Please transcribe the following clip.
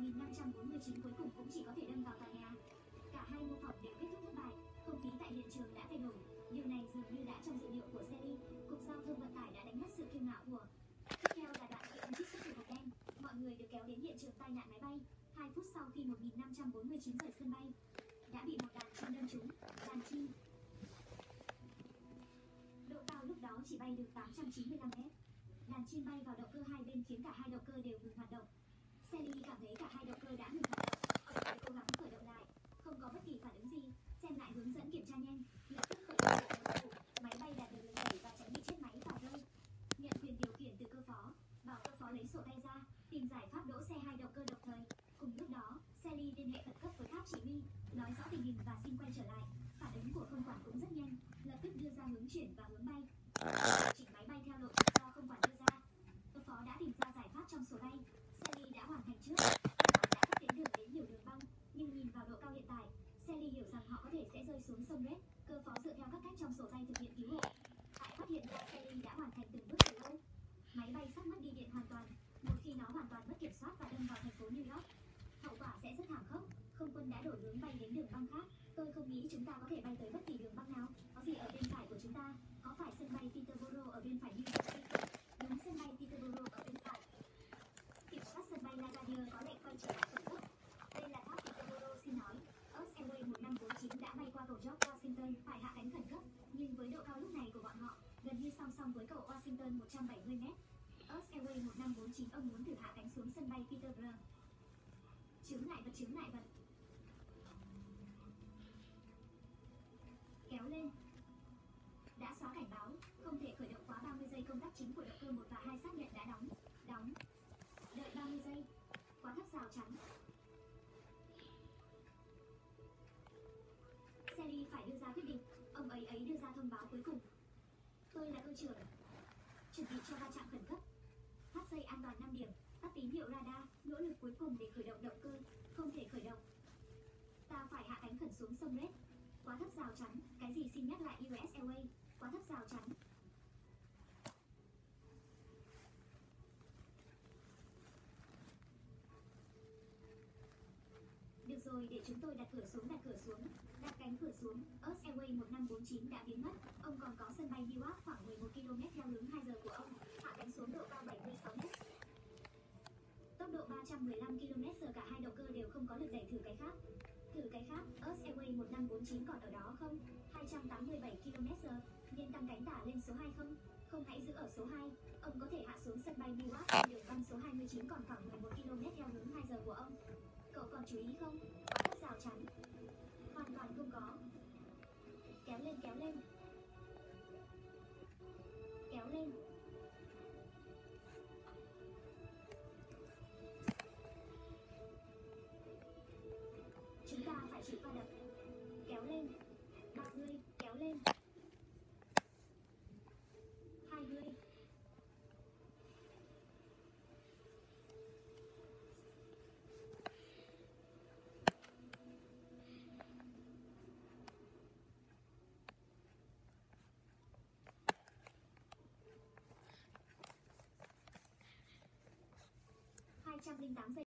1549 cuối cùng cũng chỉ có thể đâm vào tòa nhà. Cả hai mô phỏng đều kết thúc thất bại, không khí tại hiện trường đã thay đổi. Điều này dường như đã trong dự liệu của Sally. Cục giao thông vận tải đã đánh mất sự kiêu ngạo của. Tiếp theo là đoạn kiện trích xuất từ hộp đen. Mọi người được kéo đến hiện trường tai nạn máy bay. 2 phút sau khi 1549 rời sân bay, đã bị một đàn chim đâm trúng. Đàn chim. Độ cao lúc đó chỉ bay được 895 mét. Đàn chim bay vào động cơ hai bên khiến cả hai động cơ đều ngừng hoạt động. Seri cảm thấy cả hai động cơ đã ngừng hoạt động. Ông ấy cố gắng khởi động lại, không có bất kỳ phản ứng gì. Xem lại hướng dẫn kiểm tra nhanh, lập tức khởi động lại máy bay. Máy bay đạt được lực đẩy và tránh bị chết máy và rơi. Nhận quyền điều khiển từ cơ phó, bảo cơ phó lấy sổ tay ra, tìm giải pháp đỗ xe hai động cơ đồng thời. Cùng lúc đó, Sally liên hệ khẩn cấp với tháp chỉ huy, nói rõ tình hình và xin quay trở lại. Phản ứng của không quản cũng rất nhanh, lập tức đưa ra hướng chuyển và hướng bay. Chỉnh máy bay theo lộ trình do không quản đưa ra. Cơ phó đã tìm ra giải pháp trong sổ tay. Sally đã hoàn thành trước. họ đã cấp tiến đường đến nhiều đường băng, nhưng nhìn vào độ cao hiện tại, Sally hiểu rằng họ có thể sẽ rơi xuống sông Red. Cơ phó dựa theo các cách trong sổ tay thực hiện cứu hộ. Tại phát hiện ra Sally đã hoàn thành từng bước từ lâu. Máy bay sắp mất đi điện hoàn toàn, một khi nó hoàn toàn mất kiểm soát và đâm vào thành phố New York. Hậu quả sẽ rất thảm khốc. Không quân đã đổi hướng bay đến đường băng khác. Tôi không nghĩ chúng ta có thể bay tới bất kỳ đường băng nào. Có gì ở bên phải của chúng ta? Có phải sân bay Peterborough ở bên phải như York Đúng sân bay Peterborough ở bên phải. Kiểm soát sân bay LaGuardia có lệnh quay trở lại khẩn cấp. Đây là tháp Peterborough xin nói. Earth Airways 1549 đã bay qua cầu George Washington phải hạ cánh khẩn cấp, nhưng với độ cao lúc này của bọn họ, gần như song song với cầu Washington 170 m. Earth Airways 1549 ông muốn thử hạ cánh xuống sân bay Peterborough. Chướng ngại vật chướng ngại vật. Không thể khởi động quá 30 giây, công tắc chính của động cơ 1 và 2 xác nhận đã đóng. Đóng. Đợi 30 giây. Quá thấp rào chắn. Sally phải đưa ra quyết định. Ông ấy ấy đưa ra thông báo cuối cùng. Tôi là cơ trưởng. Chuẩn bị cho va chạm khẩn cấp. Thắt dây an toàn 5 điểm. Tắt tín hiệu radar. Nỗ lực cuối cùng để khởi động động cơ. Không thể khởi động. Ta phải hạ cánh khẩn xuống sông Red. Quá thấp rào chắn. Cái gì xin nhắc lại US Airways. Quá thấp rào chắn. Được rồi, để chúng tôi đặt cửa xuống, đặt cửa xuống, đặt cánh cửa xuống. Earth Airways 1549 đã biến mất. Ông còn có sân bay Newark khoảng 11 km theo hướng 2 giờ của ông. Hạ cánh xuống độ cao 76 mét. Tốc độ 315 km/h cả hai động cơ đều không có lực đẩy thử cái khác. Thử cái khác, Earth Airways 1549 còn ở đó không? 287 km/h, nên tăng cánh tả lên số 2 không? Không hãy giữ ở số 2. Ông có thể hạ xuống sân bay Newark đường băng số 29 còn khoảng 11 km theo hướng 2 giờ của ông. Cậu còn chú ý 208 giây